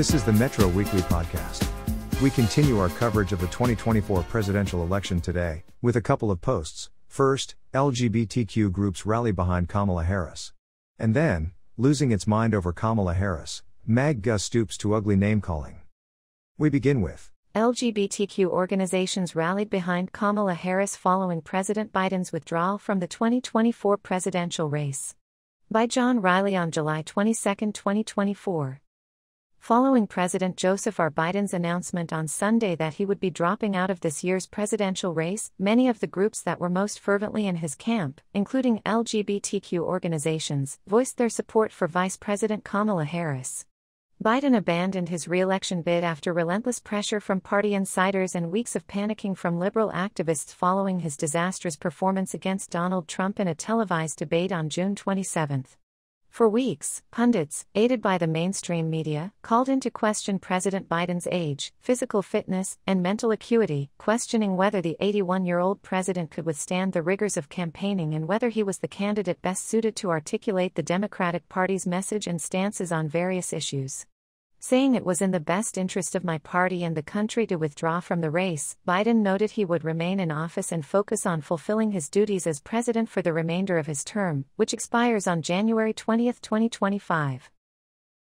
This is the Metro Weekly Podcast. We continue our coverage of the 2024 presidential election today, with a couple of posts. First, LGBTQ groups rally behind Kamala Harris. And then, losing its mind over Kamala Harris, MAGA stoops to ugly name calling. We begin with LGBTQ organizations rallied behind Kamala Harris following President Biden's withdrawal from the 2024 presidential race. By John Riley on July 22, 2024. Following President Joseph R. Biden's announcement on Sunday that he would be dropping out of this year's presidential race, many of the groups that were most fervently in his camp, including LGBTQ organizations, voiced their support for Vice President Kamala Harris. Biden abandoned his reelection bid after relentless pressure from party insiders and weeks of panicking from liberal activists following his disastrous performance against Donald Trump in a televised debate on June 27. For weeks, pundits, aided by the mainstream media, called into question President Biden's age, physical fitness, and mental acuity, questioning whether the 81 year old president could withstand the rigors of campaigning and whether he was the candidate best suited to articulate the Democratic Party's message and stances on various issues saying it was in the best interest of my party and the country to withdraw from the race, Biden noted he would remain in office and focus on fulfilling his duties as president for the remainder of his term, which expires on January 20, 2025.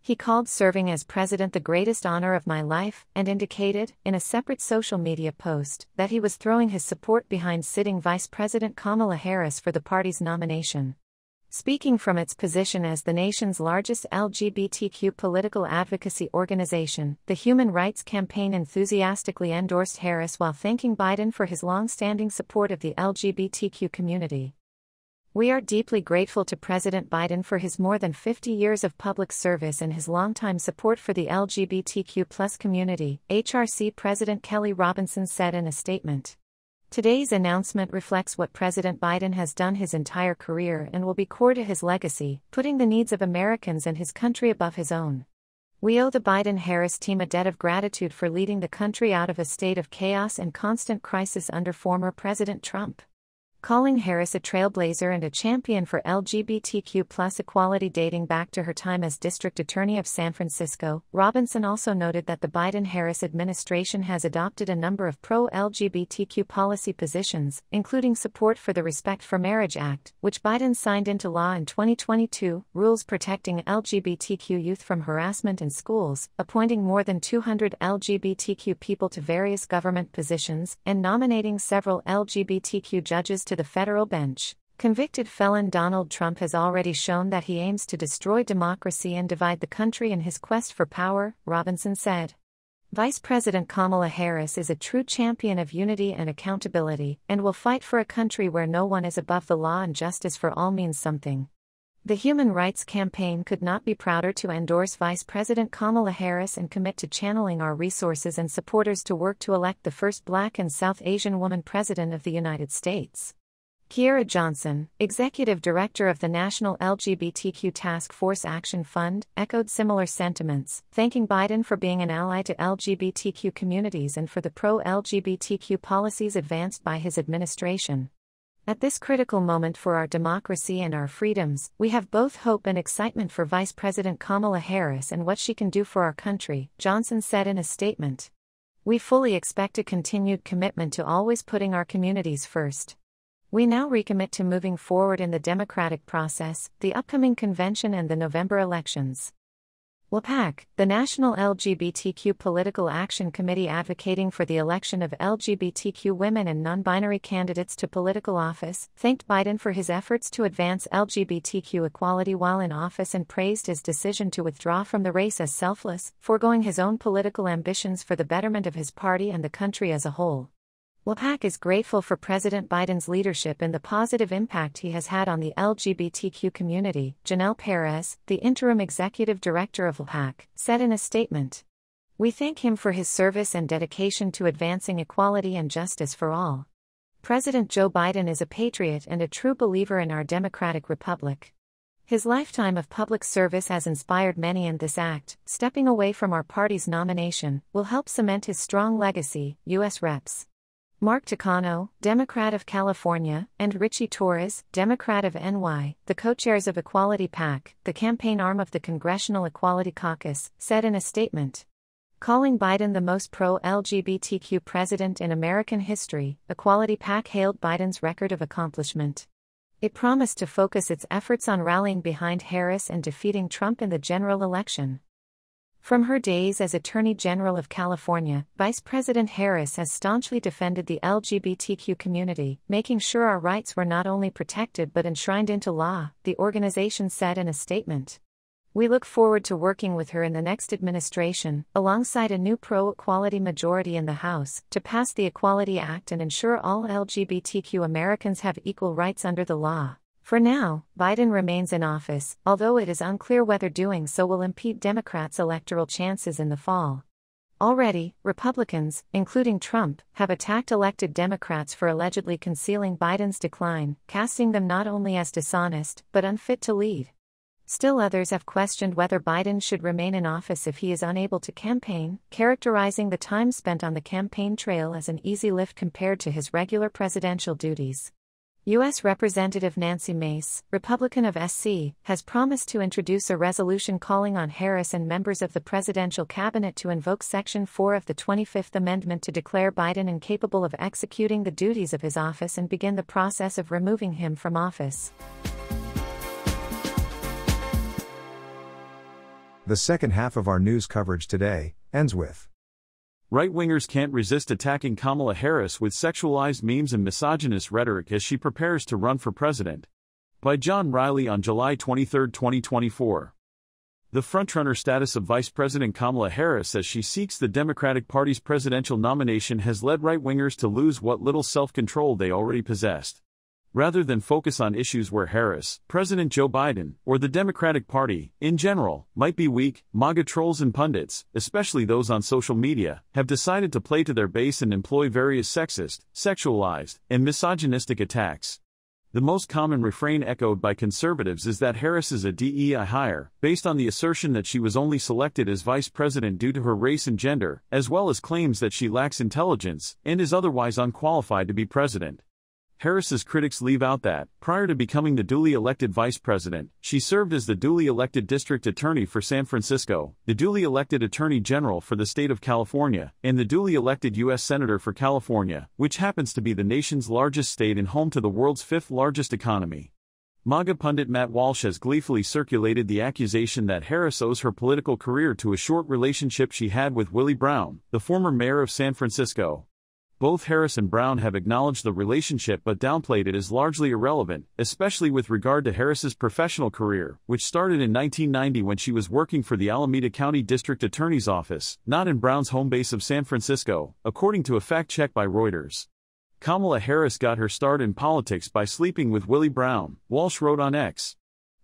He called serving as president the greatest honor of my life and indicated, in a separate social media post, that he was throwing his support behind sitting Vice President Kamala Harris for the party's nomination. Speaking from its position as the nation's largest LGBTQ political advocacy organization, the Human Rights Campaign enthusiastically endorsed Harris while thanking Biden for his long-standing support of the LGBTQ community. We are deeply grateful to President Biden for his more than 50 years of public service and his longtime support for the LGBTQ community, HRC President Kelly Robinson said in a statement. Today's announcement reflects what President Biden has done his entire career and will be core to his legacy, putting the needs of Americans and his country above his own. We owe the Biden Harris team a debt of gratitude for leading the country out of a state of chaos and constant crisis under former President Trump calling Harris a trailblazer and a champion for LGBTQ equality dating back to her time as District Attorney of San Francisco. Robinson also noted that the Biden Harris administration has adopted a number of pro LGBTQ policy positions, including support for the Respect for Marriage Act, which Biden signed into law in 2022, rules protecting LGBTQ youth from harassment in schools, appointing more than 200 LGBTQ people to various government positions, and nominating several LGBTQ judges to to the federal bench. Convicted felon Donald Trump has already shown that he aims to destroy democracy and divide the country in his quest for power, Robinson said. Vice President Kamala Harris is a true champion of unity and accountability, and will fight for a country where no one is above the law and justice for all means something. The Human Rights Campaign could not be prouder to endorse Vice President Kamala Harris and commit to channeling our resources and supporters to work to elect the first Black and South Asian woman President of the United States. Kierra Johnson, executive director of the National LGBTQ Task Force Action Fund, echoed similar sentiments, thanking Biden for being an ally to LGBTQ communities and for the pro LGBTQ policies advanced by his administration. At this critical moment for our democracy and our freedoms, we have both hope and excitement for Vice President Kamala Harris and what she can do for our country, Johnson said in a statement. We fully expect a continued commitment to always putting our communities first. We now recommit to moving forward in the democratic process, the upcoming convention, and the November elections. WAPAC, the National LGBTQ Political Action Committee advocating for the election of LGBTQ women and non binary candidates to political office, thanked Biden for his efforts to advance LGBTQ equality while in office and praised his decision to withdraw from the race as selfless, foregoing his own political ambitions for the betterment of his party and the country as a whole. WAPAC is grateful for President Biden's leadership and the positive impact he has had on the LGBTQ community, Janelle Perez, the interim executive director of WAPAC, said in a statement. We thank him for his service and dedication to advancing equality and justice for all. President Joe Biden is a patriot and a true believer in our democratic republic. His lifetime of public service has inspired many, and this act, stepping away from our party's nomination, will help cement his strong legacy, U.S. Reps. Mark Takano, Democrat of California, and Richie Torres, Democrat of NY, the co chairs of Equality PAC, the campaign arm of the Congressional Equality Caucus, said in a statement. Calling Biden the most pro LGBTQ president in American history, Equality PAC hailed Biden's record of accomplishment. It promised to focus its efforts on rallying behind Harris and defeating Trump in the general election. From her days as Attorney General of California, Vice President Harris has staunchly defended the LGBTQ community, making sure our rights were not only protected but enshrined into law, the organization said in a statement. We look forward to working with her in the next administration, alongside a new pro equality majority in the House, to pass the Equality Act and ensure all LGBTQ Americans have equal rights under the law. For now, Biden remains in office, although it is unclear whether doing so will impede Democrats' electoral chances in the fall. Already, Republicans, including Trump, have attacked elected Democrats for allegedly concealing Biden's decline, casting them not only as dishonest, but unfit to lead. Still, others have questioned whether Biden should remain in office if he is unable to campaign, characterizing the time spent on the campaign trail as an easy lift compared to his regular presidential duties. U.S. Representative Nancy Mace, Republican of SC, has promised to introduce a resolution calling on Harris and members of the presidential cabinet to invoke Section 4 of the 25th Amendment to declare Biden incapable of executing the duties of his office and begin the process of removing him from office. The second half of our news coverage today ends with Right wingers can't resist attacking Kamala Harris with sexualized memes and misogynist rhetoric as she prepares to run for president. By John Riley on July 23, 2024. The frontrunner status of Vice President Kamala Harris as she seeks the Democratic Party's presidential nomination has led right wingers to lose what little self control they already possessed rather than focus on issues where Harris, President Joe Biden, or the Democratic Party, in general, might be weak, MAGA trolls and pundits, especially those on social media, have decided to play to their base and employ various sexist, sexualized, and misogynistic attacks. The most common refrain echoed by conservatives is that Harris is a DEI hire, based on the assertion that she was only selected as vice president due to her race and gender, as well as claims that she lacks intelligence and is otherwise unqualified to be president. Harris's critics leave out that, prior to becoming the duly elected vice president, she served as the duly elected district attorney for San Francisco, the duly elected attorney general for the state of California, and the duly elected U.S. Senator for California, which happens to be the nation's largest state and home to the world's fifth largest economy. MAGA pundit Matt Walsh has gleefully circulated the accusation that Harris owes her political career to a short relationship she had with Willie Brown, the former mayor of San Francisco. Both Harris and Brown have acknowledged the relationship but downplayed it as largely irrelevant, especially with regard to Harris's professional career, which started in 1990 when she was working for the Alameda County District Attorney's Office, not in Brown's home base of San Francisco, according to a fact check by Reuters. Kamala Harris got her start in politics by sleeping with Willie Brown, Walsh wrote on X.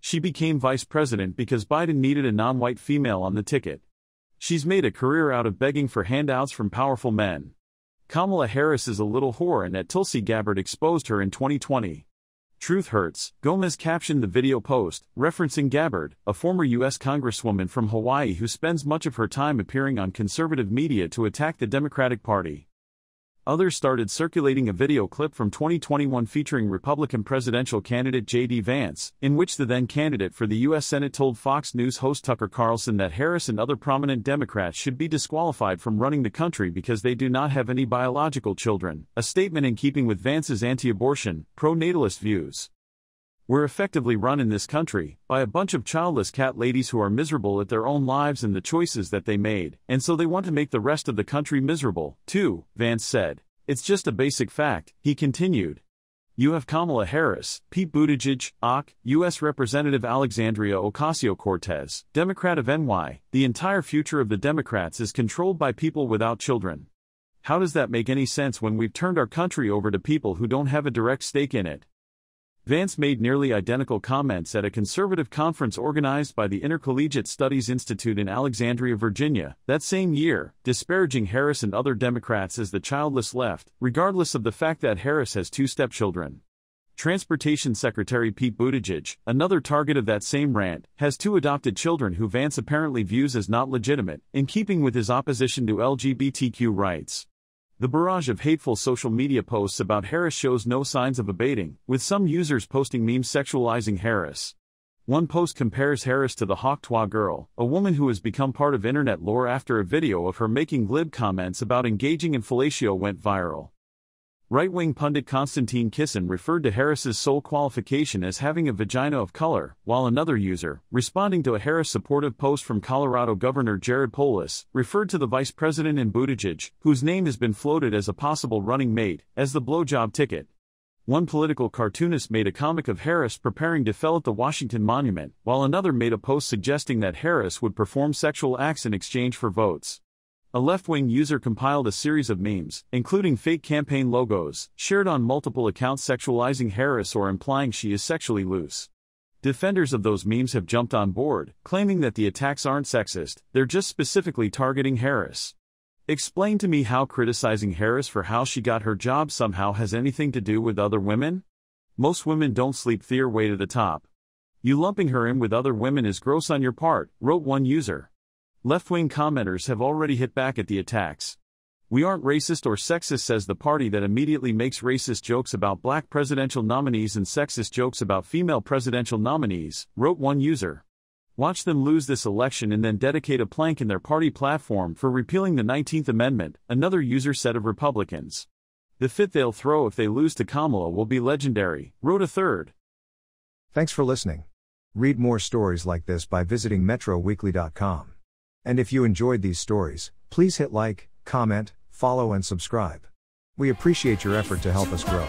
She became vice president because Biden needed a non white female on the ticket. She's made a career out of begging for handouts from powerful men. Kamala Harris is a little whore and that Tulsi Gabbard exposed her in 2020. Truth Hurts, Gomez captioned the video post, referencing Gabbard, a former U.S. Congresswoman from Hawaii who spends much of her time appearing on conservative media to attack the Democratic Party. Others started circulating a video clip from 2021 featuring Republican presidential candidate J.D. Vance, in which the then candidate for the U.S. Senate told Fox News host Tucker Carlson that Harris and other prominent Democrats should be disqualified from running the country because they do not have any biological children, a statement in keeping with Vance's anti abortion, pro natalist views. We're effectively run in this country by a bunch of childless cat ladies who are miserable at their own lives and the choices that they made, and so they want to make the rest of the country miserable, too, Vance said. It's just a basic fact, he continued. You have Kamala Harris, Pete Buttigieg, AK, U.S. Representative Alexandria Ocasio Cortez, Democrat of NY. The entire future of the Democrats is controlled by people without children. How does that make any sense when we've turned our country over to people who don't have a direct stake in it? Vance made nearly identical comments at a conservative conference organized by the Intercollegiate Studies Institute in Alexandria, Virginia, that same year, disparaging Harris and other Democrats as the childless left, regardless of the fact that Harris has two stepchildren. Transportation Secretary Pete Buttigieg, another target of that same rant, has two adopted children who Vance apparently views as not legitimate, in keeping with his opposition to LGBTQ rights. The barrage of hateful social media posts about Harris shows no signs of abating, with some users posting memes sexualizing Harris. One post compares Harris to the Hawk girl, a woman who has become part of internet lore after a video of her making glib comments about engaging in fellatio went viral. Right-wing pundit Konstantin Kisin referred to Harris's sole qualification as having a vagina of color, while another user, responding to a Harris-supportive post from Colorado Governor Jared Polis, referred to the vice president in Buttigieg, whose name has been floated as a possible running mate, as the blowjob ticket. One political cartoonist made a comic of Harris preparing to fell at the Washington Monument, while another made a post suggesting that Harris would perform sexual acts in exchange for votes. A left wing user compiled a series of memes, including fake campaign logos, shared on multiple accounts sexualizing Harris or implying she is sexually loose. Defenders of those memes have jumped on board, claiming that the attacks aren't sexist, they're just specifically targeting Harris. Explain to me how criticizing Harris for how she got her job somehow has anything to do with other women? Most women don't sleep their way to the top. You lumping her in with other women is gross on your part, wrote one user. Left wing commenters have already hit back at the attacks. We aren't racist or sexist, says the party that immediately makes racist jokes about black presidential nominees and sexist jokes about female presidential nominees, wrote one user. Watch them lose this election and then dedicate a plank in their party platform for repealing the 19th Amendment, another user said of Republicans. The fit they'll throw if they lose to Kamala will be legendary, wrote a third. Thanks for listening. Read more stories like this by visiting metroweekly.com. And if you enjoyed these stories, please hit like, comment, follow, and subscribe. We appreciate your effort to help us grow.